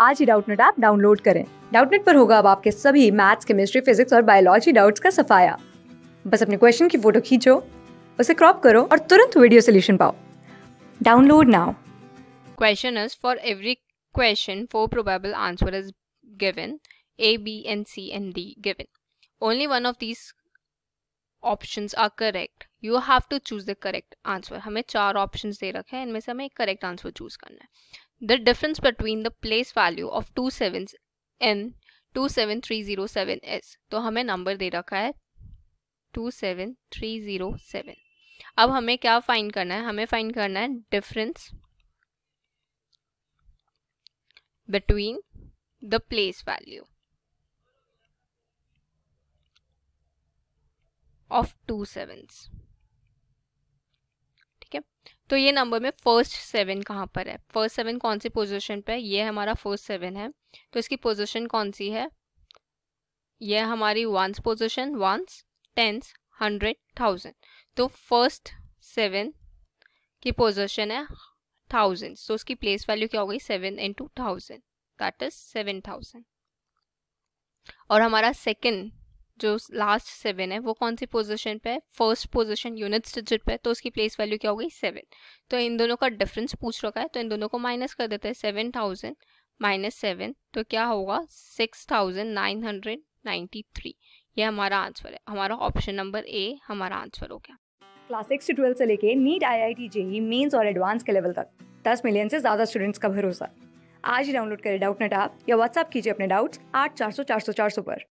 आज ही Doubtnut app download करें डाउटनेट पर होगा अब आपके सभी मैथ्स केमिस्ट्री फिजिक्स और बायोलॉजी डाउट्स का सफाया बस अपने क्वेश्चन की फ़ोटो खींचो उसे क्रॉप करो और तुरंत वीडियो सोल्यूशन पाओ download now Question is for every question, four probable answer is given A, B, and C, and D given. Only one of these options are correct. You have to choose the correct answer हमें चार option दे रखे हैं। इनमें से हमें एक correct answer choose करना है। The difference between the place value of two seven in two seven three zero seven is तो हमें नंबर दे रखा है two seven three zero seven अब हमें क्या फाइंड करना है? हमें फाइंड करना है difference between the place value of two seven ठीक है? तो ये नंबर में फ़र्स्ट सेवन कहाँ पर है? फ़र्स्ट सेवन कौन सी पोजीशन पे है? ये हमारा फ़र्स्ट सेवन है। तो इसकी पोजीशन कौन सी है? ये हमारी ones position ones tens hundred thousand तो फ़र्स्ट सेवन की पोजीशन है थाउज़ेंड तो उसकी प्लेस वैल्यू क्या हो गई? Seven into thousand that is seven thousand और हमारा सेकंड जो लास्ट सेवन है, वो कौन सी पोजीशन पे है? फ़र्स्ट पोजीशन यूनिट्स डिजिट पे तो उसकी प्लेस वैल्यू क्या हो गई? सेवन तो इन दोनों का डिफरेंस पूछ रखा है तो इन दोनों को माइनस कर देते हैं सेवन थाउज़ेंड माइनस सेवन तो क्या होगा? Six thousand nine hundred ninety three ये हमारा आंसर है। हमारा ऑप्शन नंबर ए हमारा आंसर हो गया। क्लास सिक्स से ट्वेल्थ से लेके NEET I I T JEE mains और एडवांस के लेवल तक। दस मिलियन से ज़्यादा स्टूडेंट्स का भरोसा। आज ही डाउनलोड करें डाउट नेट ऐप या व्हाट्सअप कीजिए अपने डाउट्स आठ चार सौ चार सौ चार सौ पर।